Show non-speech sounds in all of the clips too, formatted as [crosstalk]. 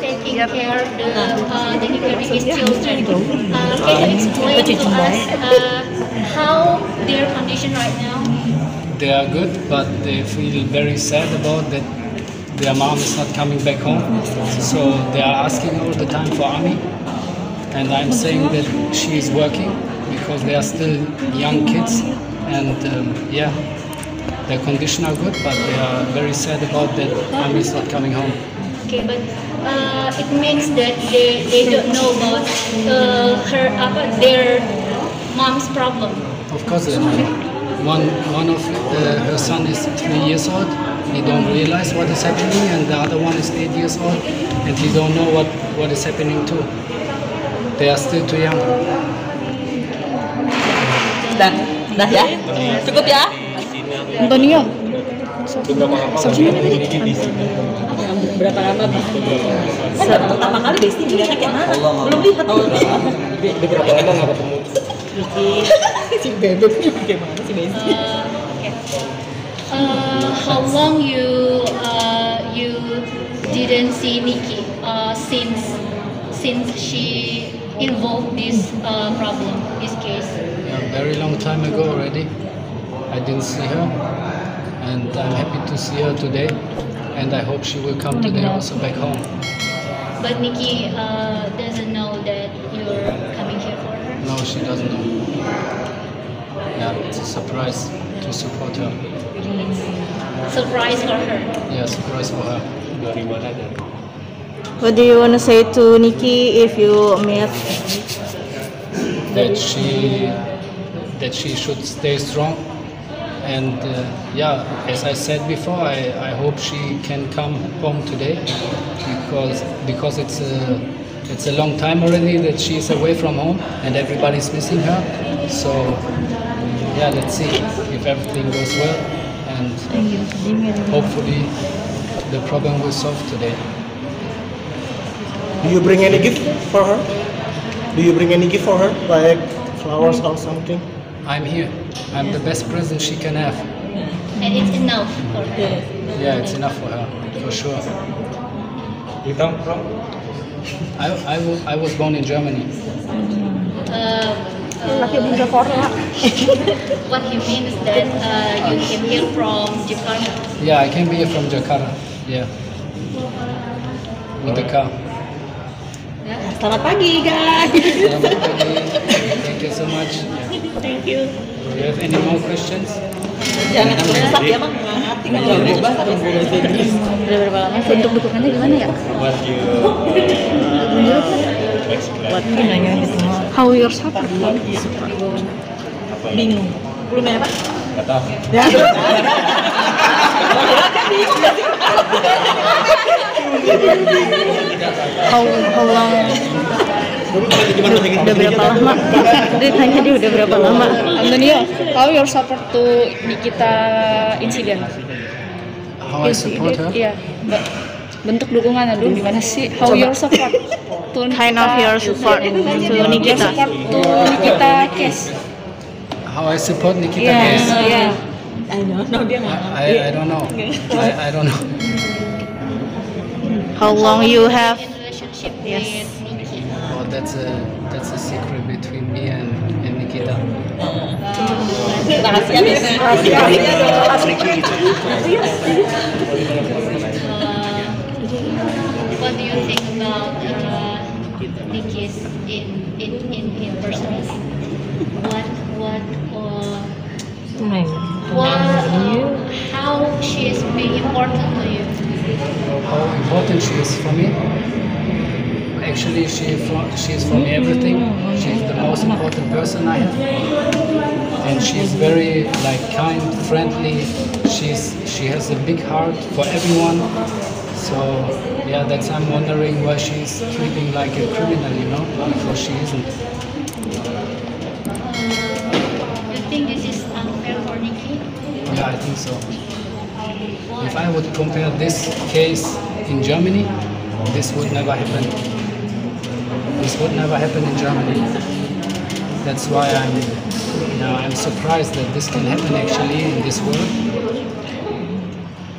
Taking care of the taking care of his children. Can you explain to us how their condition right now? They are good, but they feel very sad about that their mom is not coming back home. So they are asking all the time for Ami, and I'm saying that she is working because they are still young kids, and um, yeah, their condition are good, but they are very sad about that Ami is not coming home. Okay, but uh, it means that they, they don't know about uh, her about their mom's problem. Of course, they know. One one of uh, her son is three years old. He don't realize what is happening, and the other one is eight years old, and he don't know what what is happening too. They are still too young. Dah, dah ya. Cukup ya. Antonio, Berapa lama? Kan baru pertama kali Besti melihatnya kayak mana? Belum lihat. Berapa lama nggak ketemu? [laughs] si bebek gimana si Besti? How long you uh, you didn't see Nikki uh, since since she involved this uh, problem, this case? A very long time ago already. I didn't see her, and I'm happy to see her today, and I hope she will come today also back home. But Nikki uh, doesn't know that you're coming here for her. No, she doesn't know. Yeah, it's a surprise to support her. Surprise for her. Yeah, surprise for her. Dari mana dan what do you want to say to Nikki if you meet? that she that she should stay strong and uh, yeah as i said before I, I hope she can come home today because because it's a it's a long time already that she's away from home and everybody's missing her so yeah let's see if everything goes well and hopefully the problem will solve today Do you bring any gift for her? Do you bring any gift for her, like flowers or something? i'm here i'm the best present she can have And it's enough for her. yeah it's enough for her for sure You come from? I, I, wa- I was born in Germany. Uh, Laki bisa Korea. what he means that uh, you came here from Jakarta. Yeah, I came here from Jakarta. Yeah. With the car. Selamat pagi guys. Selamat pagi. Thank you so much. Thank you. Do you have any more questions? Jangan menyesat ya bang. Ngerti kalau udah bahasa bahasa Inggris. Udah berapa lama sih? Untuk dukungannya gimana ya? What you Buat nanya gitu. How your support? Bingung. Belum ya? Gak tahu. Ya. Sih? [laughs] How how long? Udah berapa lama? Dia tanya dia udah berapa lama? Antonio, how your support to Nikita incident? How I support her? Iya, Mbak. Bentuk dukungannya dulu gimana sih? How your support to Kind of your support to Your Nikita. support to Nikita case. How I support Nikita Iya, Case? iya. I don't know dia I, I, I don't know. I, I don't know. How long you have? Yes. Oh, that's a that's a secret between me and, and Nikita. Rahasia. What do you think about uh, Nikki's in, in, in, in person? What what uh, what uh, how she is being important to you? How important she is for me? Actually, she for, she is for me everything. She's the most important person I have, and she's very like kind, friendly. She's she has a big heart for everyone. So yeah, that's I'm wondering why she's treating like a criminal, you know, because she isn't. You think this is unfair for Nikki? Yeah, I think so. If I would compare this case in Germany, this would never happen. This would never happen in Germany. That's why I'm you know, I'm surprised that this can happen actually in this world.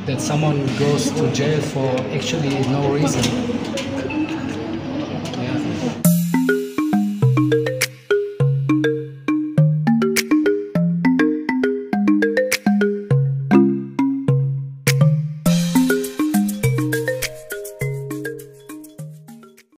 That someone goes to jail for actually no reason.